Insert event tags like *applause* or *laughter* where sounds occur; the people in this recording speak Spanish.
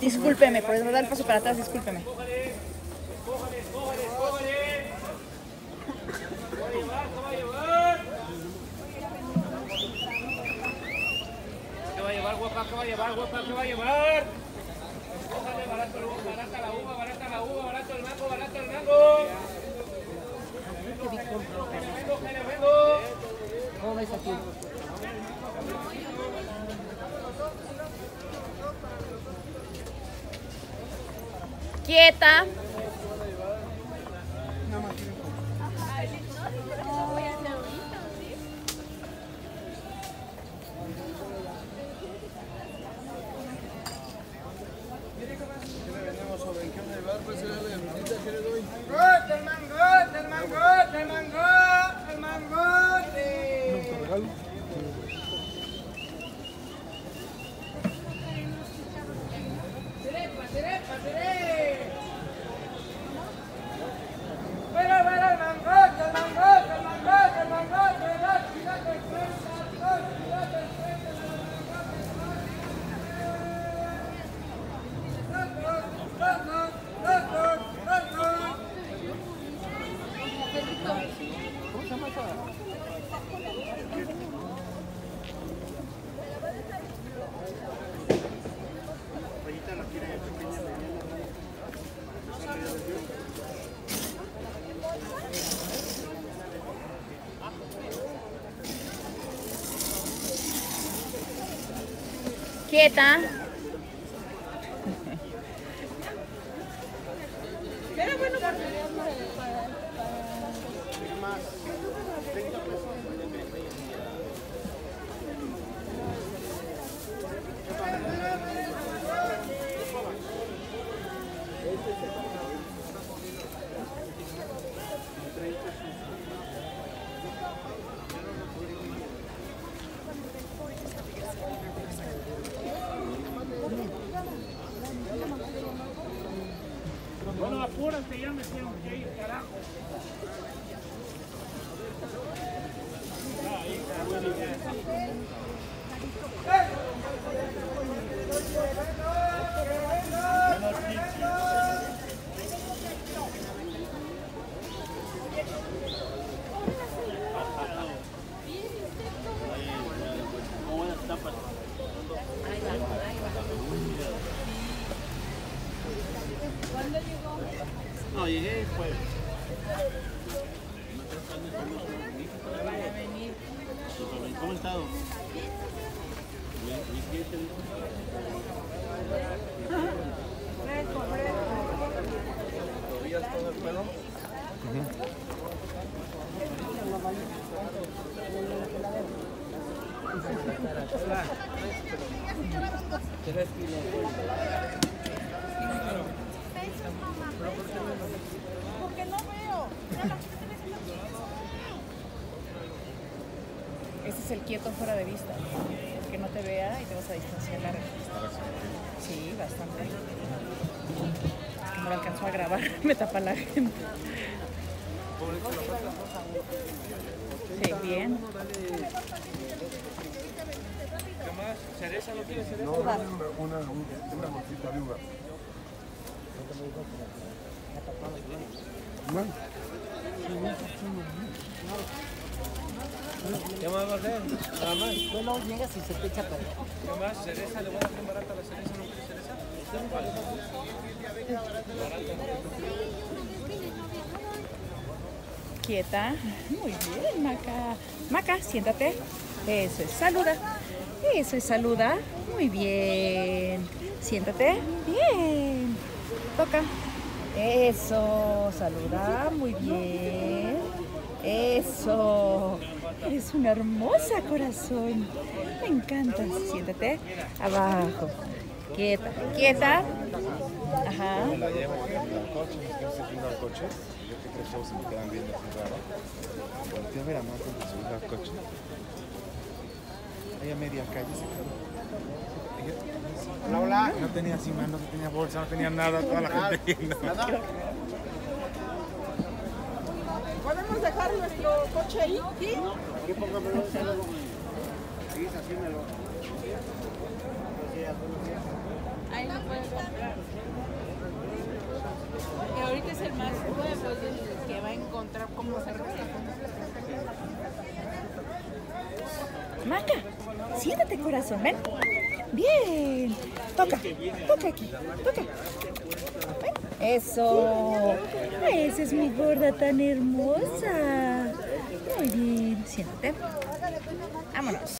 Discúlpeme, por dar el paso para atrás, discúlpeme. ¿Qué va a llevar, guapa? ¿Qué va a llevar, guapa? ¿Qué va a llevar? Cójale, barato, la uva, barata la uva, barato el mango, barato el mango. Jere, vengo. ¿Cómo ves aquí? Quieta. Paulo. Quieta. Bueno, apúrate, ya me tengo que ir, carajo. No, llegué pues. ¿Cómo estado? ¿Y qué te dijo? ¿Todavía todo el pelo? Este es el quieto fuera de vista. Que no te vea y te vas a distanciar la Sí, bastante. Es que no lo alcanzó a grabar, *laughs* me tapa la gente. Sí, bien. ¿Qué más? ¿Cereza no quieres cereza? No, una, una, una bolsita de uva. ¿Qué más va a hacer? Nada más. Bueno, llegas y se te echa a perder. ¿Qué más? ¿Cereza? ¿Le voy a bien barata la cereza? ¿No cereza? Quieta. Muy bien, Maca. Maca, siéntate. Eso es, saluda. Eso es, saluda. Muy bien. Siéntate. Bien. Toca. Eso, saluda. Muy bien. Eso. Eres una hermosa corazón. Me encanta. Siéntate. Abajo. Quieta. Quieta. Ajá. la llevo coche, no se fino al coche. Yo que tres shows se me quedan viendo así raro. Volteé a ver a Marta antes subir coche. Ahí a media calle se quedó. Tenía mano, no tenía bolsa, no tenía nada, toda la gente viendo. ¿Podemos dejar nuestro coche ahí? ¿Sí? Aquí póngamelo. Sí, asímelo. Ahí lo puedes comprar. Que ahorita es el más nuevo, es el que va a encontrar cómo se Maca, siéntate corazón, ven. Bien. Toca, toca aquí, toca. Eso. Esa es mi gorda tan hermosa. Muy bien, siéntate. Vámonos.